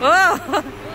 오! 어.